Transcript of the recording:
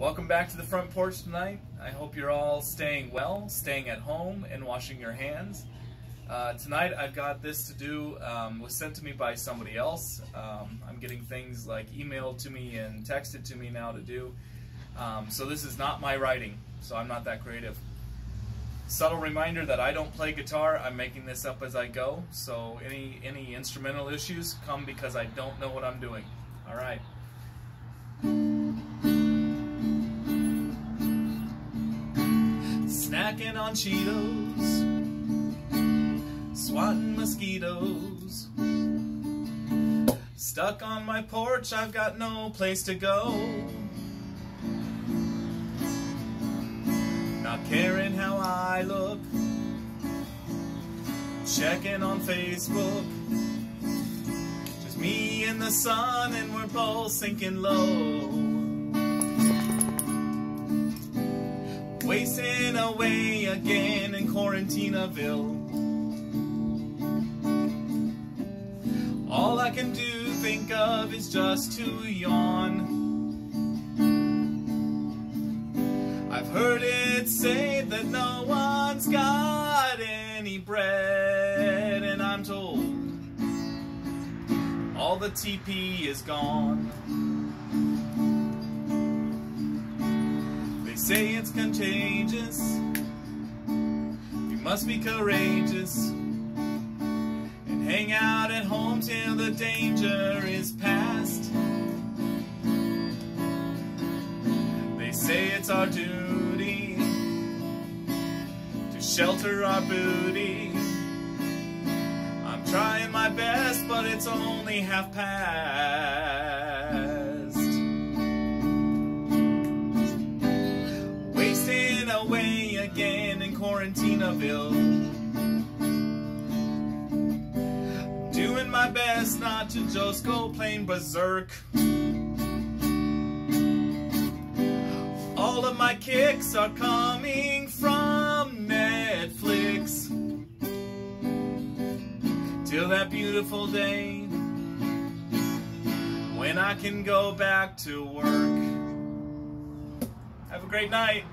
Welcome back to the front porch tonight. I hope you're all staying well, staying at home, and washing your hands. Uh, tonight I've got this to do, um, was sent to me by somebody else. Um, I'm getting things like emailed to me and texted to me now to do. Um, so this is not my writing, so I'm not that creative. Subtle reminder that I don't play guitar, I'm making this up as I go, so any, any instrumental issues come because I don't know what I'm doing. Alright. Snacking on Cheetos, swatting mosquitoes. Stuck on my porch, I've got no place to go. Not caring how I look, checking on Facebook. Just me and the sun, and we're both sinking low. Wasting away again in Quarantinaville. All I can do think of is just to yawn. I've heard it say that no one's got any bread, and I'm told all the TP is gone. Say it's contagious. You must be courageous and hang out at home till the danger is past. They say it's our duty to shelter our booty. I'm trying my best, but it's only half past. Quarantinaville. Doing my best not to just go plain berserk. All of my kicks are coming from Netflix. Till that beautiful day when I can go back to work. Have a great night.